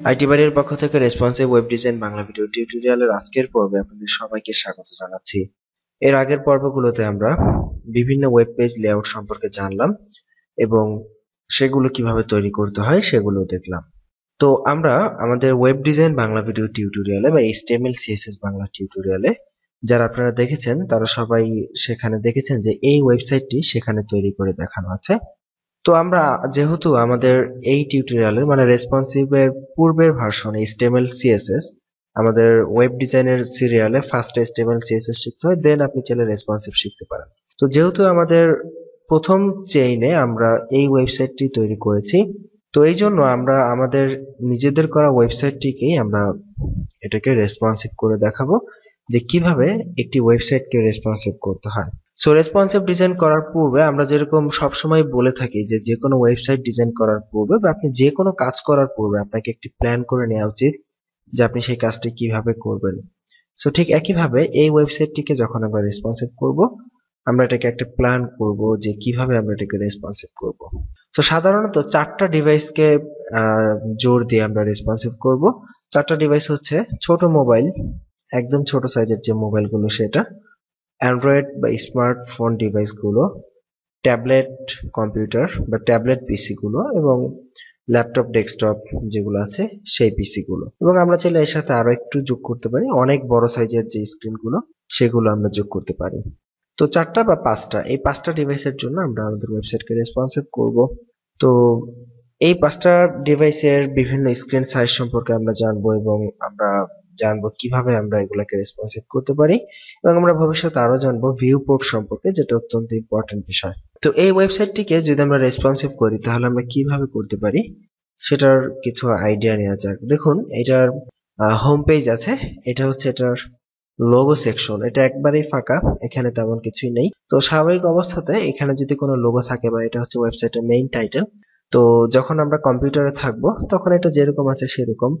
IT বাড়ির পক্ষ থেকে responsive web design Bangla video টিউটোরিয়ালের আজকের পর্বে আপনাদের সবাইকে স্বাগত জানাচ্ছি। এর আগের পর্বগুলোতে আমরা বিভিন্ন ওয়েব পেজ লেআউট সম্পর্কে জানলাম এবং সেগুলো কীভাবে তৈরি করতে হয় সেগুলো দেখলাম। তো আমরা আমাদের ওয়েব ডিজাইন বাংলা ভিডিও টিউটোরিয়ালে বা এইচটিএমএল সিএসএস বাংলা টিউটোরিয়ালে যারা আপনারা দেখেছেন, তারা সবাই সেখানে দেখেছেন যে এই ওয়েবসাইটটি সেখানে তৈরি করে দেখানো আছে। তো আমরা যেহেতু আমাদের এই টিউটোরিয়ালের মানে রেসপন্সিভের পূর্বের ভার্সন এইচটিএমএল সিএসএস আমাদের ওয়েব ডিজাইনের সিরিয়ালে ফার্স্ট এইচটিএমএল সিএসএস শিখতে হয় দেন আপনি চাইলে রেসপন্সিভ শিখতে পারেন। তো যেহেতু আমাদের প্রথম চেইনে আমরা এই ওয়েবসাইটটি তৈরি করেছি, তো এই জন্য আমরা আমাদের নিজেদের করা ওয়েবসাইটটিকেই আমরা এটাকে রেসপন্সিভ করে দেখাবো, যে কীভাবে একটি ওয়েবসাইটকে রেসপন্সিভ করতে হয়। সো রেসপন্সিভ ডিজাইন করার পূর্বে আমরা যেরকম সবসময় বলে থাকি যে যে কোনো ওয়েবসাইট ডিজাইন করার পূর্বে বা আপনি যে কোনো কাজ করার পূর্বে আপনাকে একটি প্ল্যান করে নেওয়া উচিত যে আপনি সেই কাজটি কীভাবে করবেন। সো ঠিক একইভাবে এই ওয়েবসাইটটিকে যখন আমরা রেসপন্সিভ করব, আমরা এটাকে একটা প্ল্যান করব যে কীভাবে আমরা এটাকে রেসপন্সিভ করব। তো সাধারণত চারটা ডিভাইসকে জোর দিয়ে আমরা রেসপন্সিভ করব। চারটা ডিভাইস হচ্ছে ছোট মোবাইল একদম ছোট সাইজের যে মোবাইলগুলো সেটা অ্যান্ড্রয়েড বা স্মার্টফোন ডিভাইসগুলো ট্যাবলেট কম্পিউটার বা ট্যাবলেট পিসিগুলো এবং ল্যাপটপ ডেস্কটপ যেগুলো আছে, সেই পিসিগুলো এবং আমরা চাইলে এর সাথে আরও একটু যোগ করতে পারি। অনেক বড় সাইজের যে স্ক্রিনগুলো সেগুলো আমরা যোগ করতে পারি। তো চারটা বা পাঁচটা, এই পাঁচটা ডিভাইসের জন্য আমরা আমাদের ওয়েবসাইটকে রেসপন্সিভ করব। তো এই পাঁচটা ডিভাইসের বিভিন্ন স্ক্রিন সাইজ সম্পর্কে আমরা জানব এবং আমরা জানব কীভাবে আমরা এগুলাকে রেসপন্সিভ করতে পারি এবং আমরা ভবিষ্যতে আরও জানব ভিউ পোর্ট সম্পর্কে, যেটা অত্যন্ত ইম্পর্টেন্ট বিষয়। তো এই ওয়েবসাইটটিকে যদি আমরা রেসপন্সিভ করি, তাহলে আমরা কীভাবে করতে পারি? সেটার কিছু আইডিয়া নেওয়া যাক। দেখুন, এটার হোম পেজ আছে। এটা হচ্ছে এটার লোগো সেকশন এটা একবারেই ফাঁকা, এখানে তেমন কিছুই নেই। তো স্বাভাবিক অবস্থাতে এখানে যদি কোনো লোগো থাকে বা এটা হচ্ছে ওয়েবসাইটের মেইন টাইটেল তো যখন আমরা কম্পিউটারে থাকব, তখন এটা যেরকম আছে সেরকম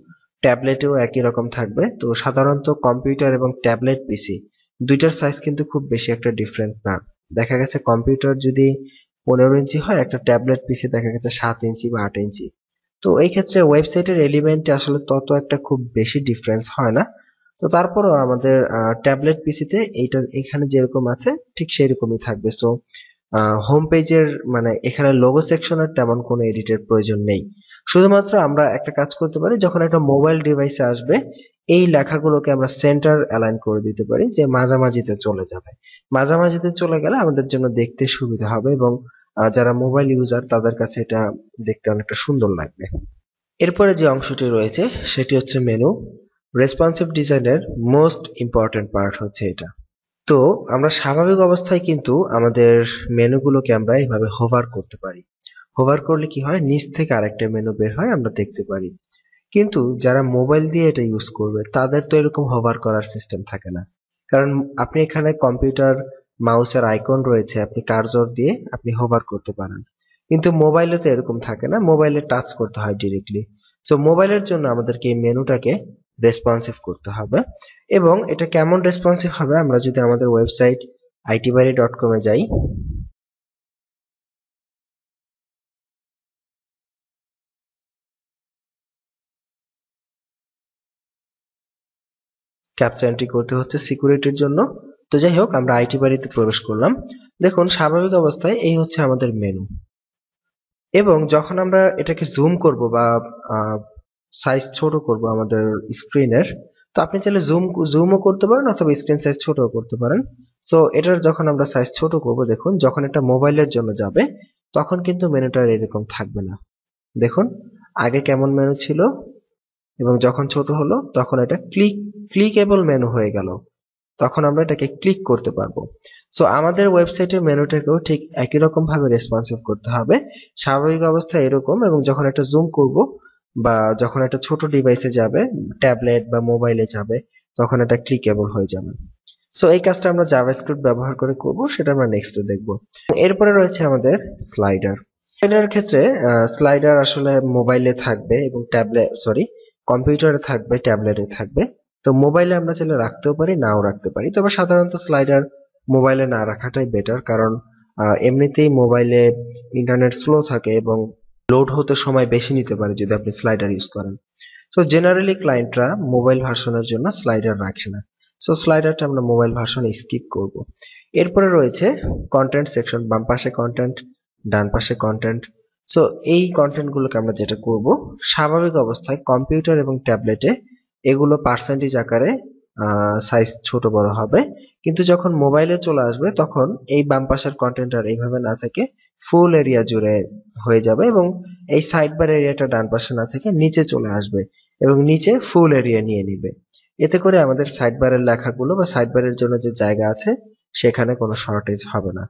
ট্যাবলেটেও একই রকম থাকবে। তো সাধারণত কম্পিউটার এবং ট্যাবলেট পিসি দুইটার সাইজ কিন্তু খুব বেশি একটা ডিফারেন্ট না। দেখা গেছে কম্পিউটার যদি পনেরো ইঞ্চি হয়, একটা ট্যাবলেট পিসি দেখা গেছে সাত ইঞ্চি বা আট ইঞ্চি। তো এই ক্ষেত্রে ওয়েবসাইটের এলিমেন্টে আসলে তত একটা খুব বেশি ডিফারেন্স হয় না। তো তারপরও আমাদের ট্যাবলেট পিসিতে এইটা, এখানে যেরকম আছে, ঠিক সেরকমই থাকবে। সো হোম পেজের মানে এখানে লোগো সেকশনের তেমন কোনো এডিটের প্রয়োজন নেই। শুধুমাত্র আমরা একটা কাজ করতে পারি, যখন একটা মোবাইল ডিভাইসে আসবে, এই লেখাগুলোকে আমরা সেন্টার অ্যালাইন করে দিতে পারি যে মাঝামাঝিতে চলে যাবে। মাঝামাঝিতে চলে গেলে আমাদের জন্য দেখতে সুবিধা হবে এবং যারা মোবাইল ইউজার তাদের কাছে এটা দেখতে অনেকটা সুন্দর লাগবে। এরপরে যে অংশটি রয়েছে, সেটি হচ্ছে মেনু রেসপন্সিভ ডিজাইনের মোস্ট ইম্পর্টেন্ট পার্ট হচ্ছে এটা। তো, আমরা স্বাভাবিক অবস্থায় কিন্তু আমাদের মেনুগুলোকে আমরা এইভাবে হোভার করতে পারি। হোভার করলে কি হয়? নিচ থেকে আরেকটা মেনু বের হয়, আমরা দেখতে পারি। কিন্তু যারা মোবাইল দিয়ে এটা ইউজ করবে, তাদের তো এরকম হোভার করার সিস্টেম থাকে না। কারণ আপনি এখানে কম্পিউটার মাউসের আইকন রয়েছে, আপনি কার্জর দিয়ে আপনি হোভার করতে পারেন। কিন্তু মোবাইলে তো এরকম থাকে না মোবাইলে টাচ করতে হয় ডিরেক্টলি সো মোবাইলের জন্য আমাদেরকে এই মেনুটাকে রেসপন্সিভ করতে হবে। এবং এটা কেমন রেসপন্সিভ হবে? আমরা যদি আমাদের ওয়েবসাইট আইটিবাড়ি ডট কমে যাই ক্যাপচা এন্ট্রি করতে হচ্ছে সিকিউরিটির জন্য। তো যাই হোক, আমরা আইটি বাড়িতে প্রবেশ করলাম। দেখুন, স্বাভাবিক অবস্থায় এই হচ্ছে আমাদের মেনু এবং যখন আমরা এটাকে জুম করব বা সাইজ ছোট করব আমাদের স্ক্রিনের তো আপনি চাইলে জুম জুমও করতে পারেন অথবা স্ক্রিন সাইজ ছোটও করতে পারেন। সো এটার যখন আমরা সাইজ ছোট করব, দেখুন, যখন এটা মোবাইলের জন্য যাবে, তখন কিন্তু মেনুটার এরকম থাকবে না। দেখুন, আগে কেমন মেনু ছিল? এবং যখন ছোট হলো, তখন এটা ক্লিক ক্লিকেবল মেনু হয়ে গেল। তখন আমরা এটাকে ক্লিক করতে পারব। সো আমাদের ওয়েবসাইটের মেনুটাকেও ঠিক একই রকম ভাবে রেসপন্সিভ করতে হবে। স্বাভাবিক অবস্থা এরকম এবং যখন এটা জুম করব বা যখন একটা ছোট ডিভাইসে যাবে ট্যাবলেট বা মোবাইলে যাবে, তখন এটা ক্লিকেবল হয়ে যাবে। সো এই কাজটা আমরা জাভাস্ক্রিপ্ট ব্যবহার করে করব, সেটা আমরা নেক্সটে দেখব। এরপরে রয়েছে আমাদের স্লাইডার স্লাইডার ক্ষেত্রে স্লাইডার আসলে মোবাইলে থাকবে এবং ট্যাবলেট সরি কম্পিউটারে থাকবে, ট্যাবলেটে থাকবে। তো মোবাইলে আমরা চাইলে রাখতেও পারি, নাও রাখতে পারি। তবে সাধারণত স্লাইডার মোবাইলে না রাখাটাই বেটার কারণ এমনিতেই মোবাইলে ইন্টারনেট স্লো থাকে এবং লোড হতে সময় বেশি নিতে পারে যদি আপনি স্লাইডার ইউজ করেন। তো জেনারেলি ক্লায়েন্টরা মোবাইল ভার্সনের জন্য স্লাইডার রাখে না। সো স্লাইডারটা আমরা মোবাইল ভার্সনে স্কিপ করব। এরপরে রয়েছে কন্টেন্ট সেকশন বাম পাশে কন্টেন্ট ডান পাশে কন্টেন্ট সো এই কন্টেন্টগুলোকে আমরা যেটা করব, স্বাভাবিক অবস্থায় কম্পিউটার এবং ট্যাবলেটে এগুলো পার্সেন্টেজ আকারে সাইজ ছোট বড় হবে। কিন্তু যখন মোবাইলে চলে আসবে, তখন এই বাম পাশের কন্টেন্ট আর এইভাবে না থেকে ফুল এরিয়া জুড়ে হয়ে যাবে এবং এই সাইড বার এরিয়াটা ডান পাশে না থেকে নিচে চলে আসবে এবং নিচে ফুল এরিয়া নিয়ে নিবে। এতে করে আমাদের সাইড বারের লেখাগুলো বা সাইড বারের জন্য যে জায়গা আছে, সেখানে কোনো শর্টেজ হবে না।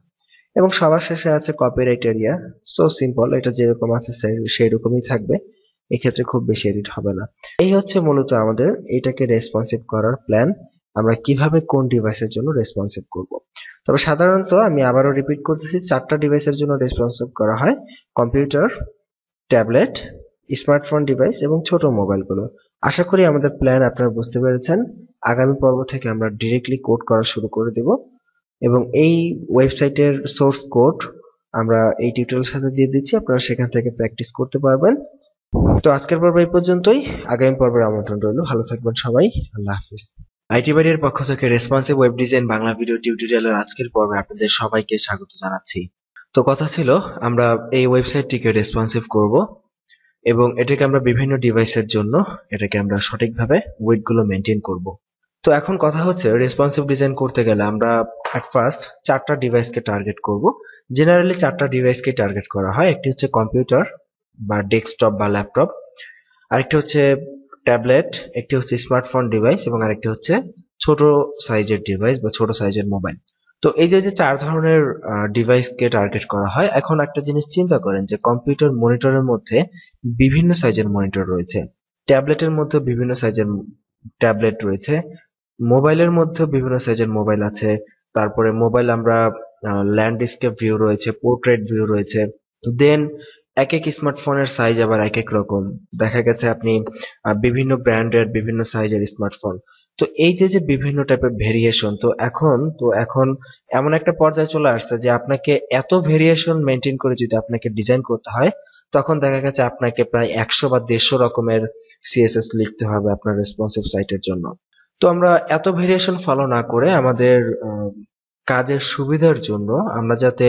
এবং সবার শেষে আছে কপিরাইট এরিয়া সো সিম্পল এটা যেরকম আছে সেই রকমই থাকবে, এক্ষেত্রে খুব বেশি এডিট হবে না। এই হচ্ছে মূলত আমাদের এটাকে রেসপন্সিভ করার প্ল্যান আমরা কীভাবে কোন ডিভাইসের জন্য রেসপন্সিভ করব। তবে সাধারণত আমি আবারও রিপিট করতেছি, চারটা ডিভাইসের জন্য রেসপন্সিভ করা হয় কম্পিউটার ট্যাবলেট স্মার্টফোন ডিভাইস এবং ছোট মোবাইলগুলো আশা করি আমাদের প্ল্যান আপনারা বুঝতে পেরেছেন। আগামী পর্ব থেকে আমরা ডিরেক্টলি কোড করা শুরু করে দেব। এবং এই ওয়েবসাইটের সোর্স কোড আমরা এই টিউটোরিয়ালের সাথে দিয়ে দিচ্ছি। আপনারা সেখান থেকে প্র্যাকটিস করতে পারবেন। তো আজকের পর্ব এই পর্যন্তই। আগামী পর্বের আমন্ত্রণ রইল। ভালো থাকবেন সবাই। আল্লাহ হাফিজ। আইটি বাড়ির পক্ষ থেকে responsive web design Bangla video টিউটোরিয়ালের আজকের পর্বে আপনাদের সবাইকে স্বাগত জানাচ্ছি। তো কথা ছিল, আমরা এই ওয়েবসাইটটিকে রেসপন্সিভ করব এবং এটাকে আমরা বিভিন্ন ডিভাইসের জন্য এটাকে আমরা সঠিকভাবে ওয়েটগুলো মেনটেন করব। তো এখন কথা হচ্ছে রেসপন্সিভ ডিজাইন করতে গেলে আমরা অ্যাট ফার্স্ট চারটা ডিভাইসকে টার্গেট করব। জেনারেলি চারটা ডিভাইসকে টার্গেট করা হয়। একটি হচ্ছে কম্পিউটার বা ডেস্কটপ বা ল্যাপটপ আরেকটি হচ্ছে ট্যাবলেট একটি হচ্ছে স্মার্টফোন ডিভাইস এবং আরেকটি হচ্ছে ছোট সাইজের ডিভাইস বা ছোট সাইজের মোবাইল তো এই যে চার ধরনের ডিভাইসকে টার্গেট করা হয়, এখন একটা জিনিস চিন্তা করেন যে কম্পিউটার মনিটরের মধ্যে বিভিন্ন সাইজের মনিটর রয়েছে। ট্যাবলেটের মধ্যে বিভিন্ন সাইজের ট্যাবলেট রয়েছে। মোবাইলের মধ্যে বিভিন্ন সাইজের মোবাইল আছে। তারপরে মোবাইল আমরা ল্যান্ডস্কেপ ভিউ রয়েছে পোর্ট্রেট ভিউ রয়েছে। দেন এক এক স্মার্টফোনের সাইজ আবার এক এক রকম। দেখা গেছে আপনি বিভিন্ন ব্র্যান্ডের বিভিন্ন সাইজের স্মার্টফোন তো এই যে যে বিভিন্ন টাইপের ভেরিয়েশন তো এখন তো এখন এমন একটা পর্যায়ে চলে আসছে যে আপনাকে এত ভেরিয়েশন মেনটেন করে যদি আপনাকে ডিজাইন করতে হয়, তখন দেখা গেছে আপনাকে প্রায় একশো বা দেড়শো রকমের সিএসএস লিখতে হবে আপনার রেসপন্সিভ সাইটের জন্য। তো আমরা এত ভেরিয়েশন ফলো না করে আমাদের কাজের সুবিধার জন্য আমরা যাতে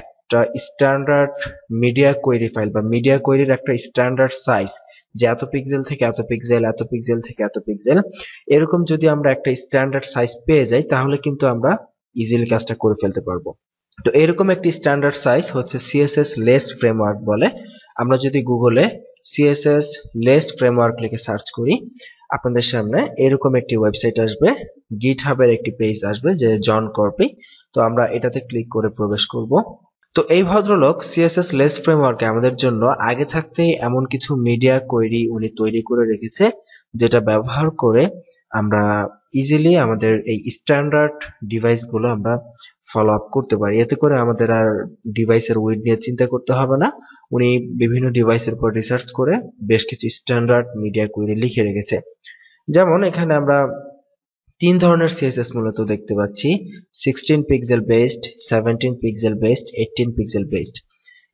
একটা স্ট্যান্ডার্ড মিডিয়া কোয়েরি ফাইল বা মিডিয়া কোয়েরির একটা স্ট্যান্ডার্ড সাইজ যে এত পিক্সেল থেকে এত পিক্সেল এত পিক্সেল থেকে এত পিক্সেল এরকম যদি আমরা একটা স্ট্যান্ডার্ড সাইজ পেয়ে যাই, তাহলে কিন্তু আমরা ইজিলি কাজটা করে ফেলতে পারব। তো এরকম একটি স্ট্যান্ডার্ড সাইজ হচ্ছে সিএসএস লেস ফ্রেমওয়ার্ক বলে। আমরা যদি গুগলে সিএসএস লেস ফ্রেমওয়ার্ক লিখে সার্চ করি আপনাদের সামনে এরকম একটি ওয়েবসাইট আসবে গিট হাবের একটি পেজ আসবে যে জন কর্পি তো আমরা এটাতে ক্লিক করে প্রবেশ করব। তো এই ভদ্রলোক সিএসএস লেস ফ্রেমওয়ার্কে আমাদের জন্য আগে থাকতেই এমন কিছু মিডিয়া কোয়েরি উনি তৈরি করে রেখেছে, যেটা ব্যবহার করে আমরা ইজিলি আমাদের এই স্ট্যান্ডার্ড ডিভাইসগুলো আমরা ফলো আপ করতে পারি। এতে করে আমাদের আর ডিভাইসের উইড নিয়ে চিন্তা করতে হবে না। উনি বিভিন্ন ডিভাইসের উপর রিসার্চ করে বেশ কিছু স্ট্যান্ডার্ড মিডিয়া কোয়েরি লিখে রেখেছে। যেমন এখানে আমরা তিন ধরনের সিএসএস মূলত দেখতে পাচ্ছি। Sixteen pixel based seventeen pixel based eighteen pixel based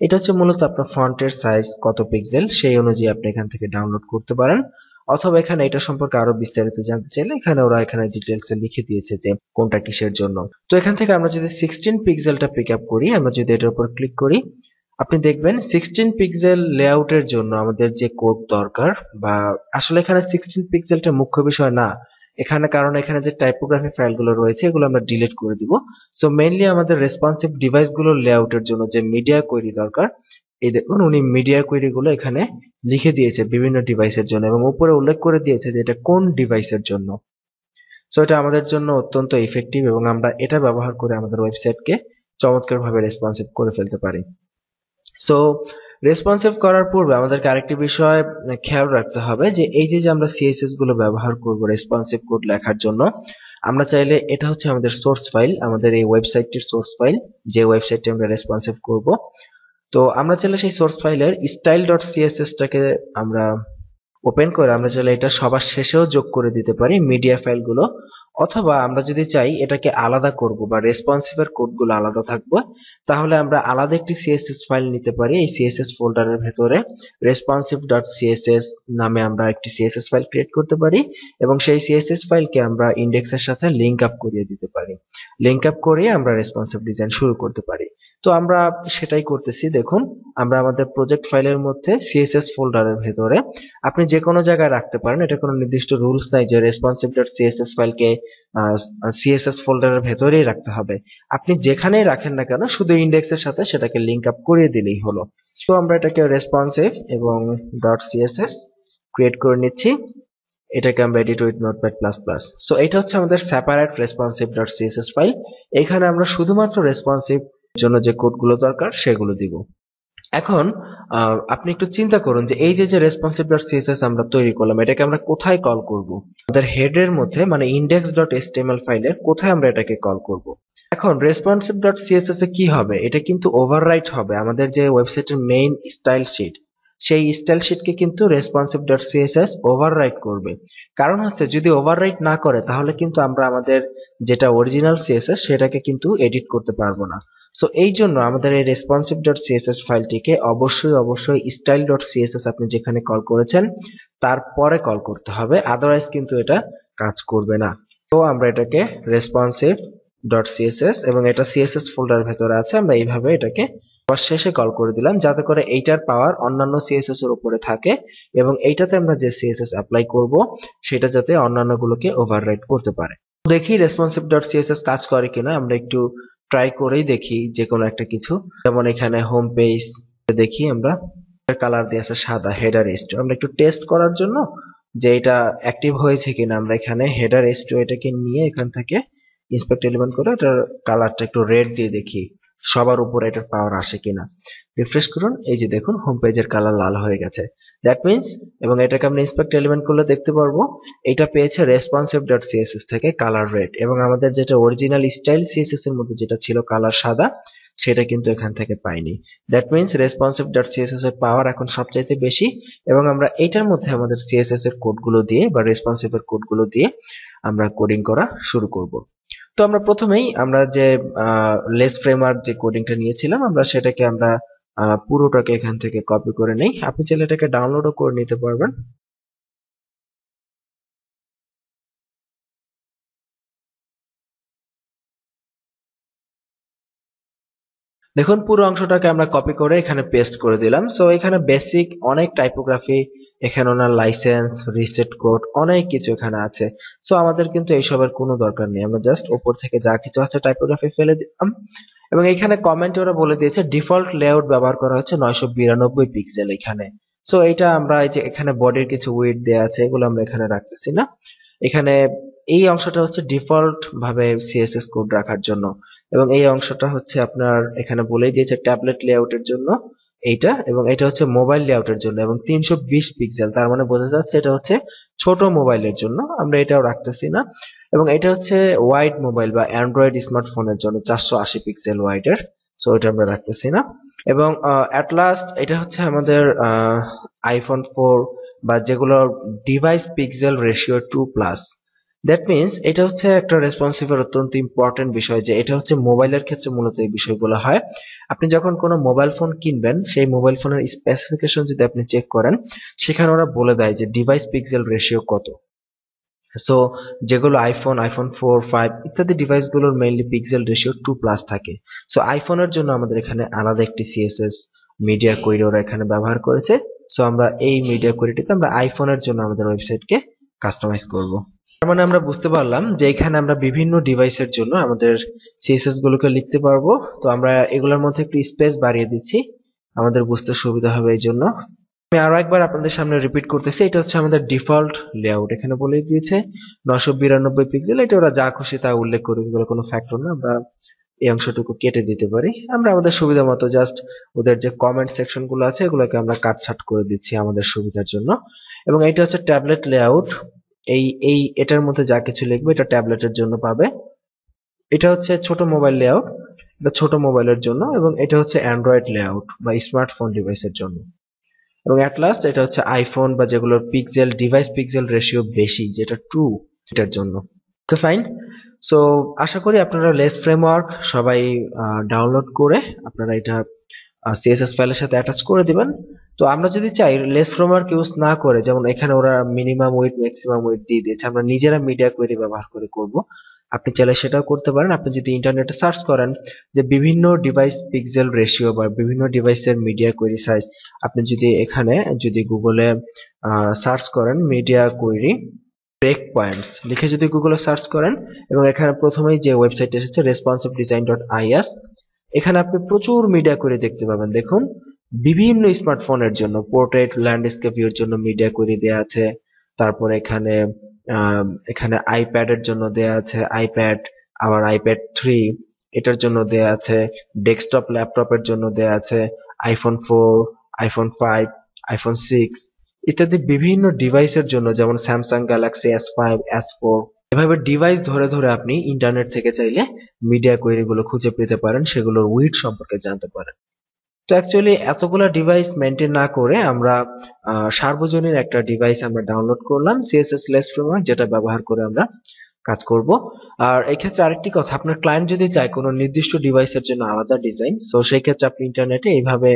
এটা হচ্ছে মূলত আপনার ফন্টের সাইজ কত পিক্সেল সেই অনুযায়ী আপনি এখান থেকে ডাউনলোড করতে পারেন। অথবা এখানে এটা সম্পর্কে আরও বিস্তারিত জানতে চাইলে এখানে ওরা এখানে ডিটেলস লিখে দিয়েছে যে কোনটা কিসের জন্য। তো এখান থেকে আমরা যদি সিক্সটিন পিক্সেলটা পিক আপ করি, আমরা যদি এটার উপর ক্লিক করি আপনি দেখবেন সিক্সটিন পিক্সেল লেআউটের জন্য আমাদের যে কোড দরকার বা আসলে এখানে সিক্সটিন পিক্সেলটা মুখ্য বিষয় না, এখানে কারণ এখানে যে টাইপোগ্রাফি ফাইলগুলো রয়েছে, এগুলো আমরা ডিলিট করে দিব। সো মেইনলি আমাদের রেসপন্সিভ ডিভাইসগুলোর লেআউটের জন্য যে মিডিয়া কোয়েরি দরকার, এই দেখুন উনি মিডিয়া কোয়েরি গুলো এখানে লিখে দিয়েছে বিভিন্ন ডিভাইসের জন্য এবং উপরে উল্লেখ করে দিয়েছে যে এটা কোন ডিভাইসের জন্য। সো এটা আমাদের জন্য অত্যন্ত ইফেক্টিভ এবং আমরা এটা ব্যবহার করে আমাদের ওয়েবসাইটকে চমৎকারভাবে রেসপন্সিভ করে ফেলতে পারি। সো রেসপন্সিভ করার পূর্বে আমাদেরকে আরেকটি বিষয় খেয়াল রাখতে হবে যে এই যে আমরা সিএসএসগুলো ব্যবহার করব রেসপন্সিভ কোড লেখার জন্য, আমরা চাইলে এটা হচ্ছে আমাদের সোর্স ফাইল আমাদের এই ওয়েবসাইটটির সোর্স ফাইল যে ওয়েবসাইটটি আমরা রেসপন্সিভ করব। তো আমরা চাইলে সেই সোর্স ফাইলের স্টাইল ডট সিএসএসটাকে আমরা ওপেন করে আমরা চাইলে এটা সবার শেষেও যোগ করে দিতে পারি মিডিয়া ফাইলগুলো অথবা আমরা যদি চাই এটাকে আলাদা করব বা রেসপন্সিভের কোডগুলো আলাদা থাকবে, তাহলে আমরা আলাদা একটি সিএসএস ফাইল নিতে পারি। এই সিএসএস ফোল্ডারের ভেতরে রেসপন্সিভ ডট সিএসএস নামে আমরা একটি সিএসএস ফাইল ক্রিয়েট করতে পারি এবং সেই সিএসএস ফাইলকে আমরা ইন্ডেক্সের সাথে লিঙ্ক আপ করিয়ে দিতে পারি। লিঙ্ক আপ করিয়ে আমরা রেসপন্সিভ ডিজাইন শুরু করতে পারি। তো আমরা সেটাই করতেছি। দেখুন, আমরা আমাদের প্রজেক্ট ফাইলের মধ্যে সিএসএস ফোল্ডারের ভেতরে আপনি যে কোনো জায়গায় রাখতে পারেন। এটা কোনো নির্দিষ্ট রুলস নাই যে রেসপন্সিভ ডট সিএসএস ফাইলকে সিএসএস ফোল্ডারের ভেতরেই রাখতে হবে। আপনি যেখানেই রাখেন না কেন, শুধু ইন্ডেক্সের সাথে সেটাকে লিঙ্ক আপ করিয়ে দিলেই হলো। তো আমরা এটাকে রেসপন্সিভ এবং ডট সিএসএস ক্রিয়েট করে নিচ্ছি। এটাকে আমরা edit with notepad plus plus so এটা হচ্ছে আমাদের separate responsive dot CSS file এখানে আমরা শুধুমাত্র রেসপন্সিভ জন্য যে কোডগুলো দরকার, সেগুলো দিব। এখন আপনি একটু চিন্তা করুন যে এই যে যে রেসপন্সিভ ডট সিএসএস আমরা তৈরি করলাম, এটাকে আমরা কোথায় কল করব? আমাদের হেডের মধ্যে মানে ইন্ডেক্স ডট এসটিএমএল ফাইলের কোথায় আমরা এটাকে কল করব? এখন রেসপন্সিভ ডট সিএসএস এ কি হবে? এটা কিন্তু ওভাররাইট হবে। আমাদের যে ওয়েবসাইটের মেইন স্টাইল শিট সেই স্টাইল শিটকে কিন্তু রেসপন্সিভ ডট সিএসএস ওভাররাইট করবে। কারণ হচ্ছে, যদি ওভাররাইট না করে, তাহলে কিন্তু আমরা আমাদের যেটা অরিজিনাল সিএসএস সেটাকে কিন্তু এডিট করতে পারব না। সো এই জন্য আমাদের এই রেসপন্সিভ ডট সিএসএস ফাইলটিকে অবশ্যই অবশ্যই স্টাইল ডট সিএসএস আপনি যেখানে কল করেছেন, তারপরে কল করতে হবে আদারওয়াইজ কিন্তু এটা কাজ করবে না। তো আমরা এটাকে রেসপন্সিভ ডট সিএসএস এবং এটা সিএসএস ফোল্ডার ভেতরে আছে, আমরা এইভাবে এটাকে শেষে কল করে দিলাম, যাতে করে এইটার পাওয়ার অন্যান্য সিএসএস এর উপরে থাকে এবং এইটাতে আমরা যে সিএসএস অ্যাপ্লাই করব, সেটা যাতে অন্যান্য গুলোকে ওভাররাইড করতে পারে। দেখি রেসপন্সিভ ডট সিএসএস কাজ করে কিনা, আমরা একটু ট্রাই করেই দেখি যে কোনো একটা কিছু। যেমন এখানে হোম পেজ দেখি আমরা কালার দিয়ে আছে সাদা হেডার এস্টো আমরা একটু টেস্ট করার জন্য যে এটা অ্যাক্টিভ হয়েছে কিনা, আমরা এখানে হেডার এস্টো এটাকে নিয়ে এখান থেকে ইন্সপেক্ট এলিমেন্ট করে এটার কালারটা একটু রেড দিয়ে দেখি, সবার উপরে এটার পাওয়ার আসে কিনা। রিফ্রেশ করুন, এই যে দেখুন হোম পেজের কালার লাল হয়ে গেছে। দ্যাট মিনস এবং এটাকে আমরা ইন্সপেক্ট এলিমেন্ট করলে দেখতে পারব, এটা পেয়েছে রেসপন্সিভ ডট সিএসএস থেকে কালার রেড এবং আমাদের যেটা অরিজিনাল স্টাইল সিএসএস এর মধ্যে যেটা ছিল কালার সাদা, সেটা কিন্তু এখান থেকে পাইনি। That means responsive dot CSS এর পাওয়ার এখন সবচাইতে বেশি, এবং আমরা এইটার মধ্যে আমাদের সিএসএস এর কোডগুলো দিয়ে বা রেসপন্সিভ এর কোডগুলো দিয়ে আমরা কোডিং করা শুরু করব। তো আমরা প্রথমেই আমরা যে লেস ফ্রেমওয়ার্ক যে কোডিংটা নিয়েছিলাম, আমরা সেটাকে আমরা পুরোটাকে এখান থেকে কপি করে নেই। আপনি চাইলে এটাকে ডাউনলোডও করে নিতে পারবেন। দেখুন, পুরো অংশটাকে আমরা কপি করে এখানে পেস্ট করে দিলাম। সো এখানে বেসিক অনেক টাইপোগ্রাফি এখানে ওনার লাইসেন্স রিসেট কোড অনেক কিছু এখানে আছে। সো আমাদের কিন্তু এইসবের কোনো দরকার নেই। আমরা জাস্ট উপর থেকে যা কিছু আছে টাইপোগ্রাফি ফেলে দিলাম। এবং এখানে কমেন্ট ওরা বলে দিয়েছে ডিফল্ট লেআউট ব্যবহার করা হচ্ছে নয়শো বিরানব্বই পিক্সেল এখানে। সো এটা আমরা এই যে এখানে বডির কিছু উইড দেওয়া আছে, এগুলো আমরা এখানে রাখতেছি না। এখানে এই অংশটা হচ্ছে ডিফল্ট ভাবে সিএসএস কোড রাখার জন্য। এবং এই অংশটা হচ্ছে আপনার এখানে বলেই দিয়েছে ট্যাবলেট লেআউটের জন্য এইটা, এবং এটা হচ্ছে মোবাইল লেআউটের জন্য, এবং তিনশো বিশ পিক্সেল তার মানে বোঝা যাচ্ছে এটা হচ্ছে ছোট মোবাইলের জন্য, আমরা এটাও রাখতেছি না। এবং এটা হচ্ছে ওয়াইড মোবাইল বা অ্যান্ড্রয়েড স্মার্টফোনের জন্য চারশো আশি পিক্সেল ওয়াইডের সো এটা আমরা রাখতেছি না। এবং অ্যাট লাস্ট এটা হচ্ছে আমাদের আইফোন ফোর বা যেগুলো device pixel ratio two plus that means এটা হচ্ছে একটা রেসপন্সিভের অত্যন্ত ইম্পর্টেন্ট বিষয় যে এটা হচ্ছে মোবাইলের ক্ষেত্রে মূলত এই বিষয়গুলো হয়। আপনি যখন কোনো মোবাইল ফোন কিনবেন, সেই মোবাইল ফোনের স্পেসিফিকেশন যদি আপনি চেক করেন, সেখানে ওরা বলে দেয় যে ডিভাইস পিক্সেল রেশিও কত। সো যেগুলো আইফোন আইফোন ফোর ফাইভ ইত্যাদি ডিভাইসগুলোর mainly pixel ratio two plus থাকে। সো আইফোনের জন্য আমাদের এখানে আলাদা একটি সিএসএস মিডিয়া কোয়েরি ওরা এখানে ব্যবহার করেছে। সো আমরা এই মিডিয়া কোয়েরিটিতে আমরা আইফোনের জন্য আমাদের ওয়েবসাইটকে কাস্টমাইজ করব। তার মানে আমরা বুঝতে পারলাম যে এখানে আমরা বিভিন্ন ডিভাইসের জন্য আমাদের সিএসএস গুলোকে লিখতে পারব। তো আমরা এগুলোর মধ্যে একটু স্পেস বাড়িয়ে দিচ্ছি। আমাদের বুঝতে সুবিধা হবে এই জন্য। আমি আরও একবার আপনাদের সামনে রিপিট করতেছি, এটা হচ্ছে আমাদের ডিফল্ট লেআউট এখানে বলে দিয়েছে নশো বিরানব্বই পিক্সেল এটা ওরা যা খুশি তা উল্লেখ করে এগুলো কোনো ফ্যাক্টর না। আমরা এই অংশটুকু কেটে দিতে পারি। আমরা আমাদের সুবিধা মতো জাস্ট ওদের যে কমেন্ট সেকশনগুলো আছে, এগুলোকে আমরা কাটছাট করে দিচ্ছি আমাদের সুবিধার জন্য। এবং এটা হচ্ছে ট্যাবলেট লেআউট এই এই, এটার মধ্যে যা কিছু লিখবে, এটা ট্যাবলেটের জন্য পাবে। এটা হচ্ছে ছোট মোবাইল লেআউট এটা ছোট মোবাইলের জন্য, এবং এটা হচ্ছে অ্যান্ড্রয়েড লেআউট বা স্মার্টফোন ডিভাইসের জন্য। এবং অ্যাট লাস্ট এটা হচ্ছে আইফোন বা যেগুলোর পিক্সেল ডিভাইস পিক্সেল রেশিও বেশি, যেটা ট্রু এটার জন্য। ওকে ফাইন সো আশা করি আপনারা লেস ফ্রেমওয়ার্ক সবাই ডাউনলোড করে আপনারা এটা সিএসএস ফাইলের সাথে অ্যাটাচ করে দিবেন। তো আমরা যদি চাই লেস ফ্রেমওয়ার্ক ইউজ না করে, যেমন এখানে ওরা মিনিমাম উইথ ম্যাক্সিমাম উইথ দিয়ে দিয়েছে, আমরা নিজেরা মিডিয়া কোয়েরি ব্যবহার করে করব। আপনি চাইলে সেটাও করতে পারেন। আপনি যদি ইন্টারনেটে সার্চ করেন যে বিভিন্ন ডিভাইস পিক্সেল রেশিও বা বিভিন্ন ডিভাইসের মিডিয়া কোয়েরি সাইজ আপনি যদি এখানে যদি গুগলে সার্চ করেন মিডিয়া কোয়েরি ব্রেক পয়েন্টস লিখে যদি গুগলে সার্চ করেন এবং এখানে প্রথমেই যে ওয়েবসাইট এসেছে রেসপন্সিভ ডিজাইন ডট আইএস এখানে আপনি প্রচুর মিডিয়া করে দেখতে পাবেন। দেখুন, বিভিন্ন স্মার্টফোনের জন্য পোর্ট্রেট ল্যান্ডস্কেপ ভিউর জন্য মিডিয়া করে দেওয়া আছে। তারপর এখানে এখানে আইপ্যাডের জন্য দেয়া আছে। আইপ্যাড আবার আইপ্যাড থ্রি এটার জন্য দেয়া আছে। ডেস্কটপ ল্যাপটপের জন্য দেয়া আছে। IPhone four iPhone five iPhone six ইত্যাদি বিভিন্ন ডিভাইসের জন্য, যেমন Samsung Galaxy S five S four এভাবে ডিভাইস ধরে ধরে আপনি ইন্টারনেট থেকে চাইলে মিডিয়া কোয়েরি গুলো খুঁজে পেতে পারেন, সেগুলোর উইড সম্পর্কে জানতে পারেন। তো অ্যাকচুয়ালি এতগুলো ডিভাইস মেনটেন না করে আমরা সার্বজনীন একটা ডিভাইস আমরা ডাউনলোড করলাম সিএসএস লেস ফ্রেমওয়ার্ক যেটা ব্যবহার করে আমরা কাজ করব। আর এই ক্ষেত্রে আরেকটি কথা, আপনার ক্লায়েন্ট যদি চায় কোনো নির্দিষ্ট ডিভাইসের জন্য আলাদা ডিজাইন সো সেই ক্ষেত্রে আপনি ইন্টারনেটে এইভাবে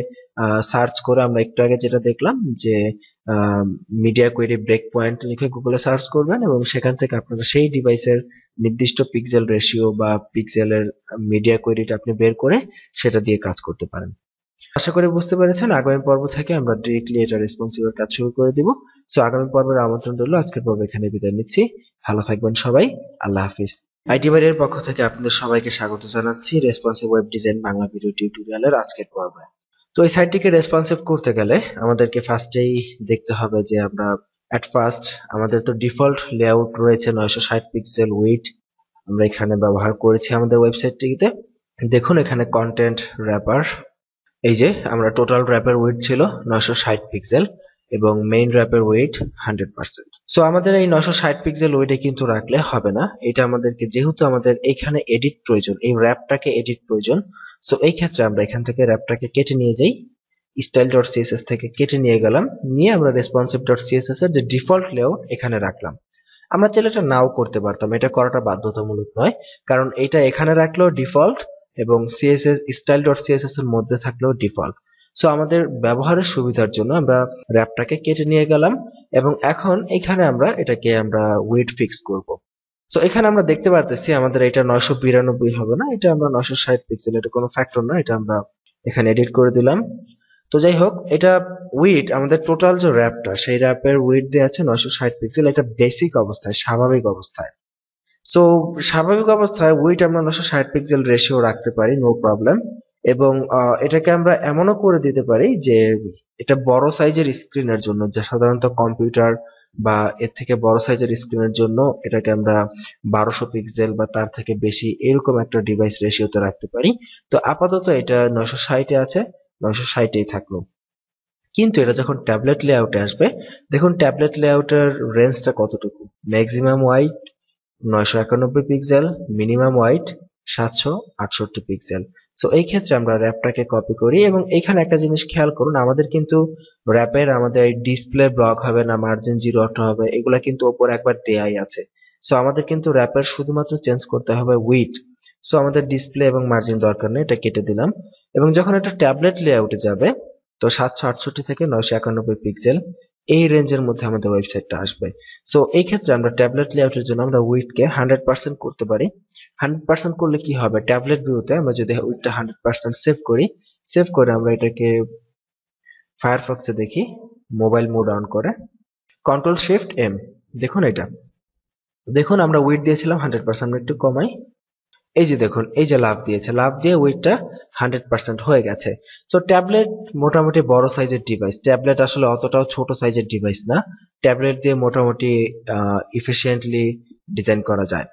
সার্চ করে আমরা একটু আগে যেটা দেখলাম যে মিডিয়া কোয়েরি ব্রেক পয়েন্ট লিখে গুগলে সার্চ করবেন এবং সেখান থেকে আপনারা সেই ডিভাইসের নির্দিষ্ট পিক্সেল রেশিও বা পিক্সেলের মিডিয়া কোয়েরিটা আপনি বের করে সেটা দিয়ে কাজ করতে পারেন। আশা করি বুঝতে পেরেছেন, আগামী পর্ব থেকে আমরা ডিরেক্টলি এটা রেসপন্সিবল কাজ শুরু করে দিব। সো আগামী পর্বের আমন্ত্রণ রইল, আজকের পর্ব এখানে বিদায় নিচ্ছি। ভালো থাকবেন সবাই, আল্লাহ হাফিজ। আইটি বাড়ির পক্ষ থেকে আপনাদের সবাইকে স্বাগত জানাচ্ছি responsive web design Bangla video টিউটোরিয়ালের আজকের পর্বে। তো এই সাইটটিকে রেসপন্সিভ করতে গেলে আমাদেরকে ফার্স্টেই দেখতে হবে যে আমরা অ্যাট ফার্স্ট আমাদের তো ডিফল্ট লেআউট রয়েছে নয়শো ষাট পিক্সেল উইথ আমরা এখানে ব্যবহার করেছি আমাদের ওয়েবসাইটটিতে দেখুন এখানে কন্টেন্ট র্যাপার এই যে, আমরা টোটাল র্যাপের ওয়েট ছিল নয়শো ষাট পিক্সেল এবং মেইন র্যাপের ওয়েট হান্ড্রেড পার্সেন্ট সো আমাদের এই নয়শো ষাট পিক্সেল ওয়েটে কিন্তু রাখলে হবে না। এটা আমাদেরকে যেহেতু আমাদের এখানে এডিট প্রয়োজন, এই র্যাপটাকে এডিট প্রয়োজন সো এই ক্ষেত্রে আমরা এখান থেকে র্যাপটাকে কেটে নিয়ে যাই। স্টাইল ডট সিএসএস থেকে কেটে নিয়ে গেলাম, নিয়ে আমরা রেসপন্সিভ ডট সিএসএস এর যে ডিফল্ট লেআউট এখানে রাখলাম। আমরা চাইলে এটা নাও করতে পারতাম, এটা করাটা বাধ্যতামূলক নয়, কারণ এটা এখানে রাখলেও ডিফল্ট এবং সিএসএস স্টাইল ডট সিএসএস এর মধ্যে থাকলেও ডিফল্ট সো আমাদের ব্যবহারের সুবিধার জন্য আমরা র্যাপটাকে কেটে নিয়ে গেলাম এবং এখন এখানে আমরা এটাকে আমরা ওয়েট ফিক্স করব। সো এখানে আমরা দেখতে পারতেছি আমাদের এটা নয়শো বিরানব্বই হবে না, এটা আমরা নয়শো ষাট পিক্সেল এটা কোনো ফ্যাক্টর না এটা আমরা এখানে এডিট করে দিলাম। তো যাই হোক, এটা উইড আমাদের টোটাল যে র্যাপটা সেই র্যাপের উইড দিয়ে আছে নয়শো ষাট পিক্সেল এটা বেসিক অবস্থায়, স্বাভাবিক অবস্থায়। সো স্বাভাবিক অবস্থায় উইট আমরা নশো ষাট পিক্সেল রেশিও রাখতে পারি নো প্রবলেম এবং এটাকে আমরা এমনও করে দিতে পারি যে, এটা বড় সাইজের স্ক্রিনের জন্য, যা সাধারণত কম্পিউটার বা এর থেকে বড় সাইজের স্ক্রিনের জন্য, এটাকে আমরা বারোশো পিক্সেল বা তার থেকে বেশি এরকম একটা ডিভাইস রেশিওতে রাখতে পারি। তো আপাতত এটা নয়শো ষাটে আছে নয়শো ষাটেই থাকল। কিন্তু এটা যখন ট্যাবলেট লেআউটে আসবে, দেখুন ট্যাবলেট লেআউটের রেঞ্জটা কতটুকু? ম্যাক্সিমাম ওয়াইড নয়শো একানব্বই পিক্সেল মিনিমাম ওয়াইট সাতশো আটষট্টি পিক্সেল সো এই ক্ষেত্রে আমরা র্যাপটাকে কপি করি এবং এখানে একটা জিনিস খেয়াল করুন, আমাদের কিন্তু র্যাপের আমাদের ডিসপ্লে ব্লক হবে না মার্জিন জিরো অটো হবে, এগুলা কিন্তু ওপর একবার দেয়াই আছে। সো আমাদের কিন্তু র্যাপের শুধুমাত্র চেঞ্জ করতে হবে উইথ সো আমাদের ডিসপ্লে এবং মার্জিন দরকার নেই, এটা কেটে দিলাম। এবং যখন এটা ট্যাবলেট লেআউটে যাবে, তো সাতশো আটষট্টি থেকে নয়শো একানব্বই পিক্সেল এই রেঞ্জের মধ্যে আমাদের ওয়েবসাইটটা আসবে। সো এই ক্ষেত্রে আমরা ট্যাবলেট লেআউটের জন্য আমরা উইথকে হান্ড্রেড পার্সেন্ট করতে পারি। হান্ড্রেড পার্সেন্ট করলে কি হবে? ট্যাবলেট ভিউতে আমরা যদি উইথটা হান্ড্রেড পার্সেন্ট সেভ করি সেভ করে আমরা এটাকে ফায়ারফক্সে দেখি মোবাইল মোড অন করে। কন্ট্রোল শিফট এম দেখুন এটা। দেখুন আমরা উইথ দিয়েছিলাম হান্ড্রেড পার্সেন্ট একটু কমাই। এই যে দেখুন, এই যে লাভ দিয়েছে, লাভ দিয়ে ওয়েটটা হান্ড্রেড পার্সেন্ট হয়ে গেছে। সো ট্যাবলেট মোটামুটি বড় সাইজের ডিভাইস ট্যাবলেট আসলে অতটাও ছোট সাইজের ডিভাইস না। ট্যাবলেট দিয়ে মোটামুটি ইফিসিয়েন্টলি ডিজাইন করা যায়।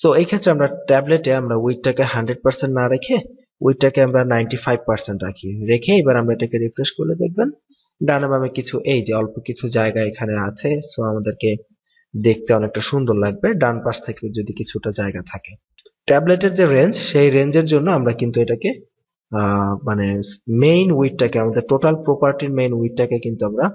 সো এই ক্ষেত্রে আমরা ট্যাবলেটে আমরা উইথটাকে হান্ড্রেড পার্সেন্ট না রেখে উইথটাকে আমরা নাইনটি ফাইভ পার্সেন্ট রাখি। রেখে এবার আমরা এটাকে রিফ্রেশ করলে দেখবেন, ডানে বামে কিছু, এই যে অল্প কিছু জায়গা এখানে আছে সো আমাদেরকে দেখতে অনেকটা সুন্দর লাগবে। ডান পাশ থেকে যদি কিছুটা জায়গা থাকে। ট্যাবলেটের যে রেঞ্জ সেই রেঞ্জের জন্য আমরা কিন্তু এটাকে মানে মেইন উইথটাকে আমাদের টোটাল প্রপার্টির মেইন উইথটাকে কিন্তু আমরা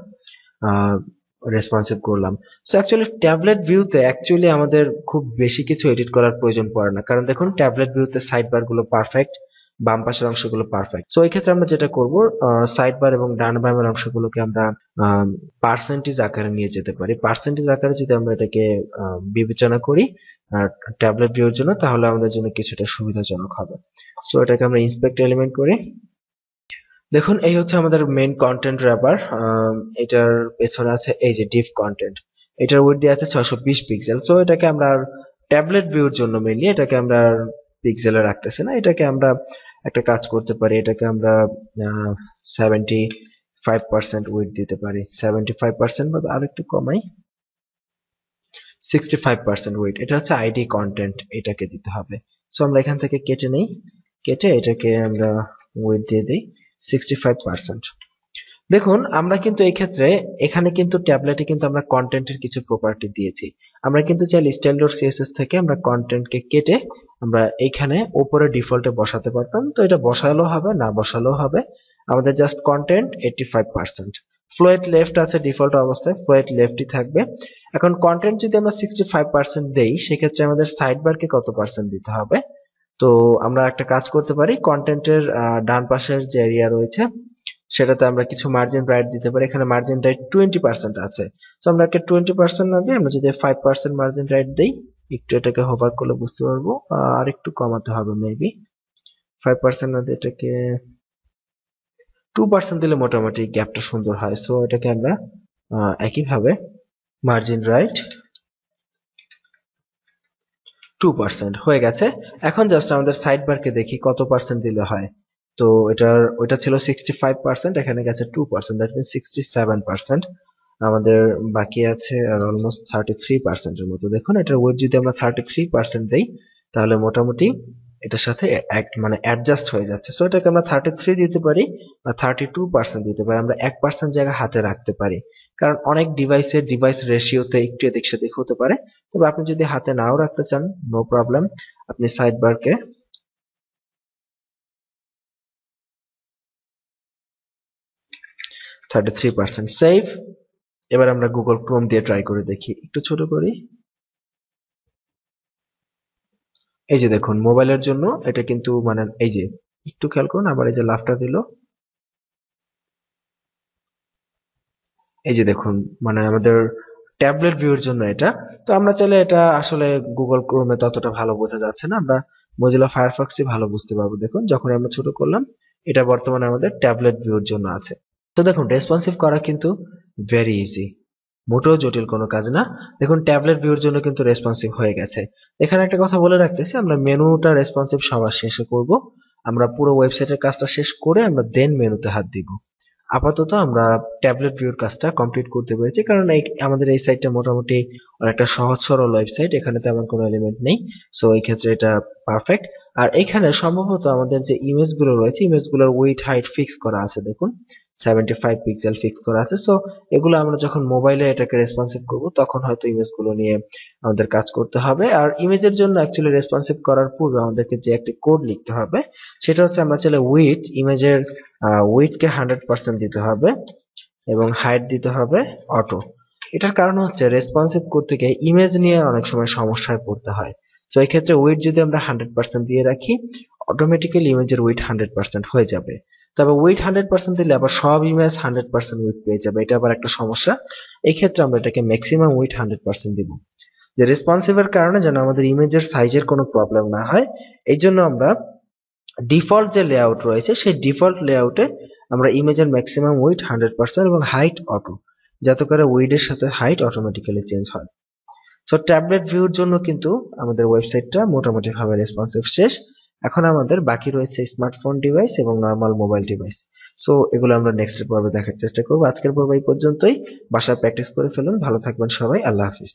রেসপন্সিভ করলাম। সো অ্যাকচুয়ালি ট্যাবলেট ভিউতে অ্যাকচুয়ালি আমাদের খুব বেশি কিছু এডিট করার প্রয়োজন পড়ে না। কারণ দেখুন ট্যাবলেট ভিউতে সাইড বারগুলো পারফেক্ট বাম পাশের অংশগুলো পারফেক্ট সো এই ক্ষেত্রে আমরা যেটা করব সাইড বার এবং ডান বামের অংশগুলোকে আমরা পার্সেন্টেজ আকারে নিয়ে যেতে পারি। পার্সেন্টেজ আকারে যদি আমরা এটাকে বিবেচনা করি ট্যাবলেট ভিউর জন্য, তাহলে আমাদের জন্য কিছুটা সুবিধাজনক হবে। সো এটাকে আমরা ইন্সপেক্ট এলিমেন্ট করি। দেখুন, এই হচ্ছে আমাদের মেইন কন্টেন্ট র্যাপার এটার পেছনে আছে এই যে ডিপ কন্টেন্ট এটার উইথ দিয়ে আছে ছয়শো বিশ পিক্সেল সো এটাকে আমরা ট্যাবলেট ভিউর জন্য মেইনলি এটাকে আমরা পিক্সেলে রাখতেছি না। এটাকে আমরা একটা কাজ করতে পারি। এটাকে আমরা সেভেন্টি ফাইভ পার্সেন্ট উইথ দিতে পারি। সেভেন্টি ফাইভ পার্সেন্ট বা আরেকটু কমাই। সিক্সটি ফাইভ পার্সেন্ট উইথ এটা হচ্ছে আইডি কন্টেন্ট এটাকে দিতে হবে। সো আমরা এখান থেকে কেটে নেই। কেটে এটাকে আমরা উইথ দিয়ে দিই সিক্সটি ফাইভ পার্সেন্ট দেখুন, আমরা কিন্তু এই ক্ষেত্রে, এখানে কিন্তু ট্যাবলেটে কিন্তু আমরা কন্টেন্টের কিছু প্রপার্টি দিয়েছি। আমরা কিন্তু চাইলে ডট সিএসএস থেকে আমরা কন্টেন্টকে কেটে আমরা এইখানে উপরে ডিফল্টে বসাতে পারতাম। তো এটা বসালেও হবে, না বসালেও হবে। আমাদের just content eighty five percent float left আছে ডিফল্ট অবস্থায় ফ্লোয়েট লেফটই থাকবে। এখন কন্টেন্ট যদি আমরা সিক্সটি ফাইভ পার্সেন্ট দেই, সেক্ষেত্রে আমাদের সাইড বারকে কত পার্সেন্ট দিতে হবে? তো আমরা একটা কাজ করতে পারি কন্টেন্টের ডান পাশের যে এরিয়া রয়েছে, সেটাতে আমরা কিছু মার্জিন রাইট দিতে পারি। এখানে মার্জিন রাইট টোয়েন্টি পার্সেন্ট আছে। তো আমরা একটা টোয়েন্টি পার্সেন্ট না দিয়ে আমরা যদি ফাইভ পার্সেন্ট মার্জিন রাইট দিই, একটু এটাকে হোভার করলে বুঝতে পারব আর একটু কমাতে হবে মেবি ফাইভ পার্সেন্ট না দিয়ে এটাকে টু পার্সেন্ট দিলে মোটামুটি গ্যাপটা সুন্দর হয়। সো এটাকে আমরা একইভাবে মার্জিন রাইট টু পার্সেন্ট হয়ে গেছে। এখন জাস্ট আমাদের সাইড বারকে দেখি কত পার্সেন্ট দিলে হয়। তো এটার, ওইটা ছিল সিক্সটি ফাইভ পার্সেন্ট এখানে গেছে two percent that mean sixty seven percent আমাদের বাকি আছে আর অলমোস্ট থার্টি থ্রি পার্সেন্টের মতো। দেখুন, এটার ওয়েট যদি আমরা থার্টি থ্রি পার্সেন্ট দিই, তাহলে মোটামুটি এটার সাথে মানে অ্যাডজাস্ট হয়ে যাচ্ছে। সো এটাকে আমরা থার্টি থ্রি দিতে পারি বা থার্টি টু পার্সেন্ট দিতে পারি। আমরা এক পার্সেন্ট জায়গা হাতে রাখতে পারি। কারণ অনেক ডিভাইসের ডিভাইস রেশিওতে একটু এদিক সেদিক হতে পারে। তবে আপনি যদি হাতে নাও রাখতে চান নো প্রবলেম আপনি সাইড বারকে থার্টি থ্রি পার্সেন্ট সেভ এবার আমরা গুগল ক্রোম দিয়ে ট্রাই করে দেখি। একটু ছোট করি। এই যে দেখুন মোবাইলের জন্য এটা কিন্তু মানে এই যে, একটু খেয়াল করুন, আবার এই যে লাফটা দিল। এই যে দেখুন মানে আমাদের ট্যাবলেট ভিউর জন্য এটা। তো আমরা চাইলে এটা আসলে গুগল ক্রোমে ততটা ভালো বোঝা যাচ্ছে না। আমরা মজিলা ফায়ারফক্সই ভালো বুঝতে পারব। দেখুন যখন আমরা ছোট করলাম, এটা বর্তমানে আমাদের ট্যাবলেট ভিউর জন্য আছে। তো দেখুন রেসপন্সিভ করা কিন্তু ভেরি ইজি মোটেও জটিল কোনো কাজ না। দেখুন ট্যাবলেট ভিউর জন্য কিন্তু রেসপন্সিভ হয়ে গেছে। এখানে একটা কথা বলে রাখতেছি, আমরা মেনুটা রেসপন্সিভ সবার শেষে করব। আমরা পুরো ওয়েবসাইটের কাজটা শেষ করে আমরা দেন মেনুতে হাত দিব। আপাতত আমরা ট্যাবলেট ভিউর কাজটা কমপ্লিট করতে পেরেছি, কারণ এই, আমাদের এই সাইটটা মোটামুটি অনেকটা সহজ, সরল ওয়েবসাইট এখানে তেমন কোনো এলিমেন্ট নেই। সো এই ক্ষেত্রে এটা পারফেক্ট আর এখানে সম্ভবত আমাদের যে ইমেজগুলো রয়েছে ইমেজগুলোর ওয়েট হাইট ফিক্স করা আছে, দেখুন। সেভেন্টি ফাইভ পিক্সেল ফিক্স করা আছে। সো এগুলো আমরা যখন মোবাইলে এটাকে রেসপন্সিভ করব, তখন হয়তো ইমেজগুলো নিয়ে আমাদের কাজ করতে হবে। আর ইমেজের জন্য অ্যাকচুয়ালি রেসপন্সিভ করার পূর্বে আমাদেরকে যে একটি কোড লিখতে হবে, সেটা হচ্ছে আমরা চাইলে উইথ ইমেজের উইথকে হান্ড্রেড পার্সেন্ট দিতে হবে এবং হাইট দিতে হবে অটো এটার কারণ হচ্ছে রেসপন্সিভ করতে গিয়ে ইমেজ নিয়ে অনেক সময় সমস্যায় পড়তে হয়। সো এই ক্ষেত্রে উইথ যদি আমরা হান্ড্রেড পার্সেন্ট দিয়ে রাখি অটোমেটিক্যালি ইমেজের উইথ হান্ড্রেড পার্সেন্ট হয়ে যাবে। তবে উইথ হান্ড্রেড পার্সেন্ট দিলে আবার সব ইমেজ হান্ড্রেড পার্সেন্ট উইথ পেয়ে যাবে, এটা আবার একটা সমস্যা। এই ক্ষেত্রে আমরা এটাকে ম্যাক্সিমাম উইথ হান্ড্রেড পার্সেন্ট দিব। যে রেসপন্সিভের কারণে যেন আমাদের ইমেজের সাইজের কোনো প্রবলেম না হয়, এই জন্য আমরা ডিফল্ট যে লেআউট রয়েছে, সেই ডিফল্ট লেআউটে আমরা ইমেজের ম্যাক্সিমাম উইথ হান্ড্রেড পার্সেন্ট এবং হাইট অটো যাতে করে উইডের সাথে হাইট অটোমেটিক্যালি চেঞ্জ হয়। সো ট্যাবলেট ভিউর জন্য কিন্তু আমাদের ওয়েবসাইটটা মোটামুটি ভাবে রেসপন্সিভ শেষ। এখন আমাদের বাকি রয়েছে স্মার্টফোন ডিভাইস এবং নর্মাল মোবাইল ডিভাইস সো এগুলো আমরা নেক্সট পর্বে দেখার চেষ্টা করব। আজকের পর্ব এই পর্যন্তই। বাসায় প্র্যাকটিস করে ফেলুন। ভালো থাকবেন সবাই। আল্লাহ হাফিজ।